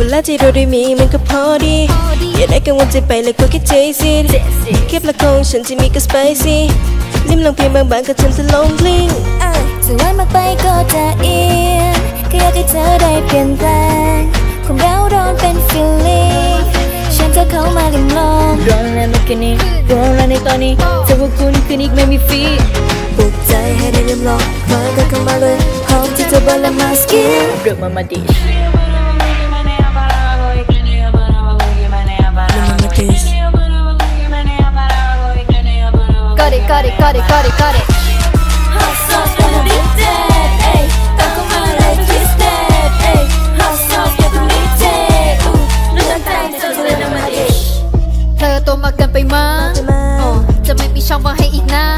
เวลาที่เราได้มีมันก็พอดี อย่าได้กังวลใจไปเลยก็แค่เจสิเก็บละคงฉันที่มีก็สไปซี่ลิ้มลองเพียงบางๆก็ทำจะลงพลิ้งเอ้ยวันมากไปก็จะเอียนก็อยากให้เธอได้เปลี่ยนแปลงความเราร้อนเป็น feeling ฉันจะเข้ามาลิ้มลองร้อนแล้วเมื่อกี้นี้ร้อนแล้วในตอนนี้เธอว่าคุณคืนอนิกไม่มีฟีปลุกใจให้ได้ยิ้มลองมาก็เข้ามาเลยหอมที่เธอลและมาสกินเริ่มมามาดิ Got it, got it, got it, got it, got it. Hot sauce got addicted, ayy. Tao có mà lại twisted, ayy. Hot sauce got addicted, ooh. เรื่องตายเธอเลยนะมาดิเธอโตมาเกินไปมั้งจะมาอ๋อจะไม่มีช่องว่างให้อีกนะ yeah เธอ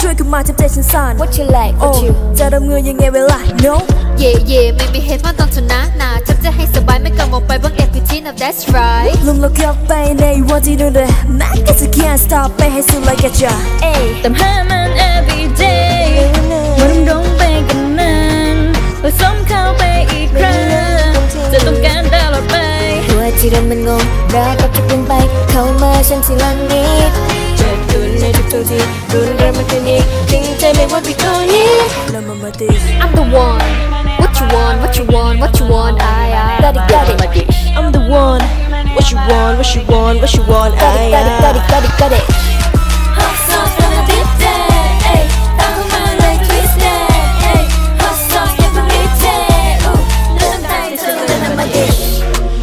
ช่วยขึ้นมาทำใจฉันสั่น What you like, โอ้ what you จะรับมือยังไงเวลา no เย่เย่ไม่มีเหตุผลต้องชนะนะฉันจะให้สบายไม่กังวลไปบางเอพิทีนะ that's right ลุมเราเข้าไปในวันที่นู่นเลยแม้ก็จะ can't stop ไปให้สุดเลยแกจะเอ้ยตามหามัน every day มันดงไปกันนั้นผสมเข้าไปอีกครั้งจะต้องการตลอดไปหัวที่เริ่มมันงงเรากับจะเปลี่ยนไป เข้ามาฉันที่หลังนี้ เจ็บตุนในทุกๆทีรุนแรงมากกว่านี้จริงใจไม่ว่าพี่คนนี้ แล้วมันมาตี I'm the one what you want what you want what you want I I Got it, got it. มาดิ I'm the one what you want what you want what you want Got it, I got it, got it, got it, got it. Hot sauce got addicted, ayy. ตามเข้ามาเลย twisted, ayy. Hot sauce got addicted, ooh. เรื่องตายเธอเลยนะมาดิ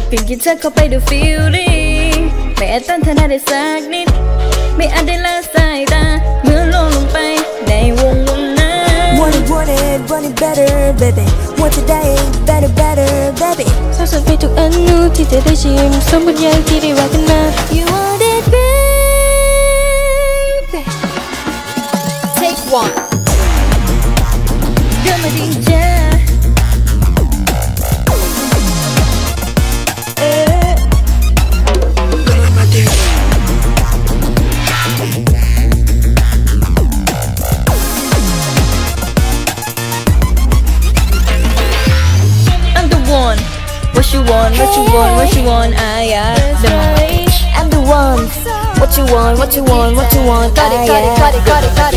เปลี่ยนกินเธอเข้าไปดู feeling ไม่อาจต้านทานได้สักนิด baby. Một today? better better baby. sợ về to anh nu thì tới đây chỉ em sống bên You want it baby. Take one. Cầm mà tình you want what you want what you want ah, I I the I'm the one. What you want, what you want, what you want. Ah, got it got it got it got it got it